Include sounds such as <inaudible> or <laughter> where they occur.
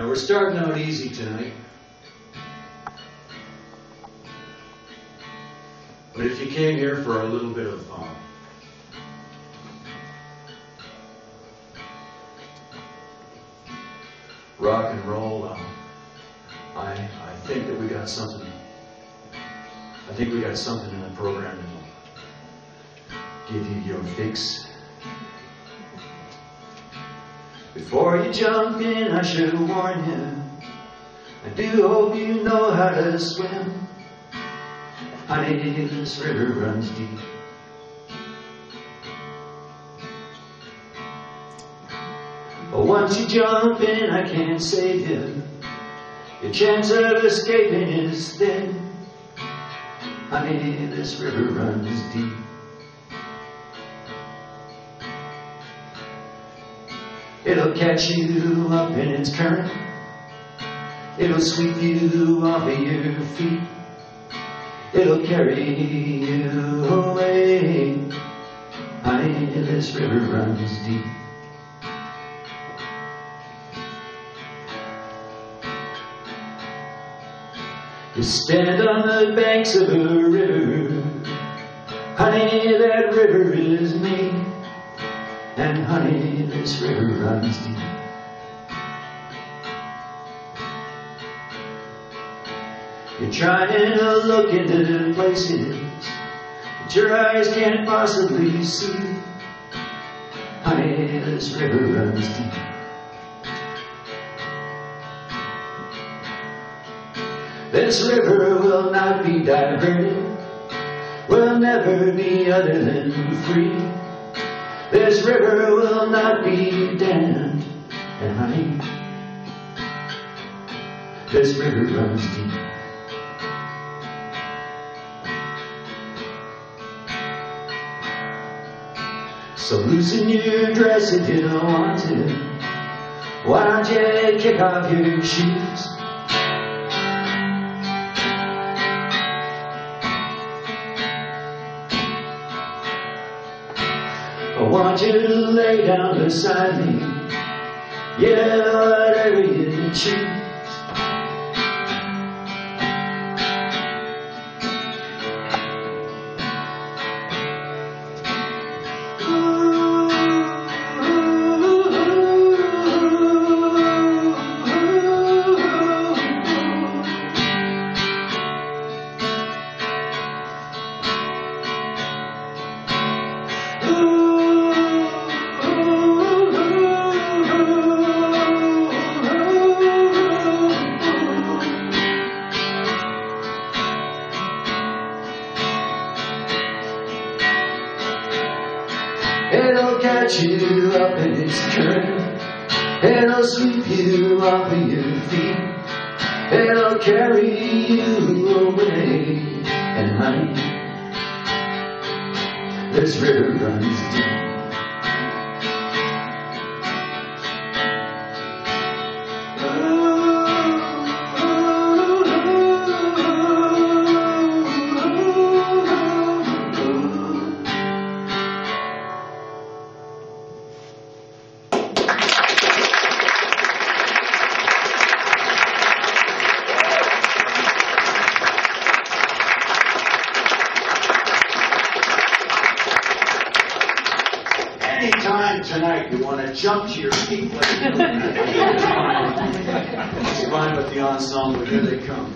And we're starting out easy tonight. But if you came here for a little bit of um, rock and roll, um, I, I think that we got something. I think we got something in the program will give you your fix. Before you jump in, I should warn you. I do hope you know how to swim. Honey, this river runs deep. But once you jump in, I can't save you. Your chance of escaping is thin. Honey, this river runs deep. It'll catch you up in its current. It'll sweep you off of your feet. It'll carry you away. Honey, this river runs deep. You stand on the banks of a river. Honey, that river is me. And honey, this river runs deep. You're trying to look into places that your eyes can't possibly see. Honey, this river runs deep. This river will not be diverted, will never be other than free. This river will not be dammed, and honey, this river runs deep. So loosen your dress if you don't want to. Why don't you kick off your shoes? Want you to lay down beside me. Yeah, whatever you choose. It'll catch you up in its current. It'll sweep you off of your feet. It'll carry you away. And honey, this river runs deep. Tonight you want to jump to your feet, know. <laughs> It's fine with the ensemble. Here they come.